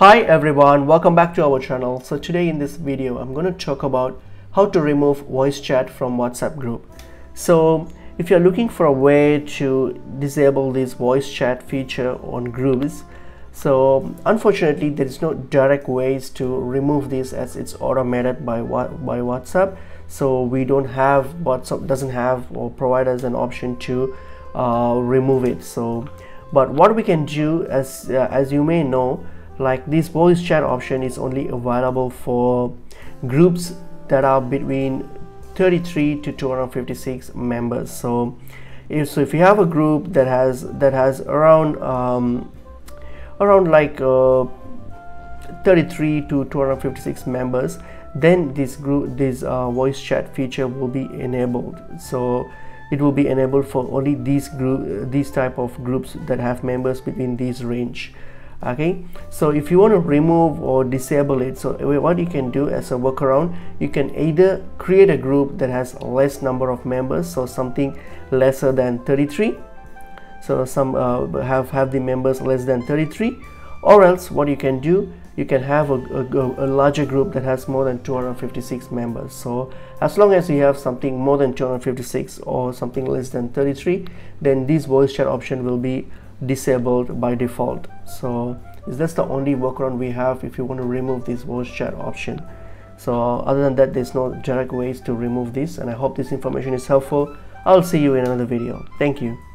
Hi everyone, welcome back to our channel. So today in this video, I'm going to talk about how to remove voice chat from WhatsApp group. So if you're looking for a way to disable this voice chat feature on groups, so unfortunately there is no direct ways to remove this as it's automated by by WhatsApp. So we don't have WhatsApp doesn't have or provide us an option to uh, remove it. So but what we can do as uh, as you may know like this voice chat option is only available for groups that are between 33 to 256 members. So if so if you have a group that has that has around um, around like uh, 33 to 256 members then this group this uh, voice chat feature will be enabled. So it will be enabled for only these group these type of groups that have members between this range okay? So if you want to remove or disable it so what you can do as a workaround you can either create a group that has less number of members so something lesser than 33 so some uh, have have the members less than 33 or else what you can do you can have a, a, a, larger group that has more than 256 members. So as long as you have something more than 256 or something less than 33 then this voice chat option will be disabled by default. So that's the only workaround we have if you want to remove this voice chat option? So other than that there's no direct ways to remove this and i hope this information is helpful. I'll see you in another video. Thank you